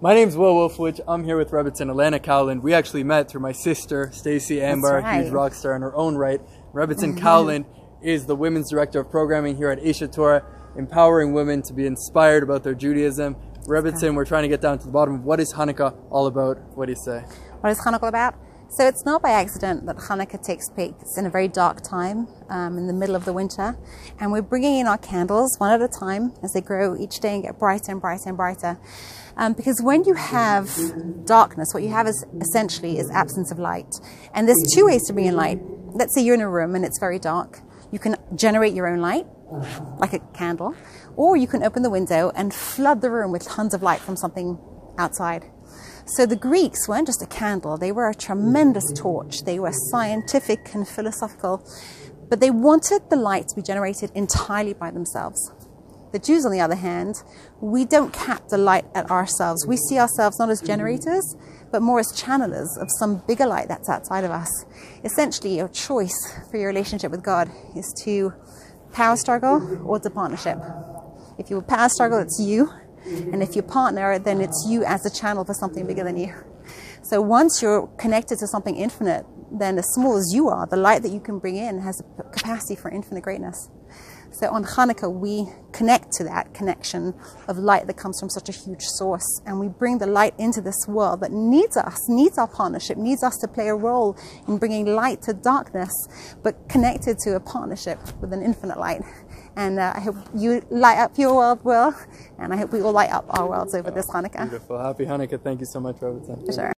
My name's Will Wolfowich. I'm here with Rebbitzin Ilana Cowland. We actually met through my sister, Stacy Ambar, right. huge rock star in her own right. Rebbitzin mm-hmm. Cowland is the women's director of programming here at Aish HaTorah, empowering women to be inspired about their Judaism. Rebbitzin, we're trying to get down to the bottom of what is Hanukkah all about. What do you say? What is Hanukkah about? So it's not by accident that Hanukkah takes place in a very dark time, um, in the middle of the winter, and we're bringing in our candles one at a time as they grow each day and get brighter and brighter and brighter. Um, because when you have darkness, what you have is essentially is absence of light. And there's two ways to bring in light. Let's say you're in a room and it's very dark. You can generate your own light, like a candle, or you can open the window and flood the room with tons of light from something outside. So the Greeks weren't just a candle, they were a tremendous torch. They were scientific and philosophical, but they wanted the light to be generated entirely by themselves. The Jews, on the other hand, we don't cap the light at ourselves. We see ourselves not as generators, but more as channelers of some bigger light that's outside of us. Essentially, your choice for your relationship with God is to power struggle or to partnership. If you power struggle, it's you. Mm-hmm. And if you partner, then it's you as a channel for something bigger than you. So once you're connected to something infinite, then as small as you are, the light that you can bring in has a capacity for infinite greatness. So on Hanukkah, we connect to that connection of light that comes from such a huge source. And we bring the light into this world that needs us, needs our partnership, needs us to play a role in bringing light to darkness, but connected to a partnership with an infinite light. And uh, I hope you light up your world, Will, and I hope we all light up our worlds over this Hanukkah. Beautiful. Happy Hanukkah. Thank you so much. For sure.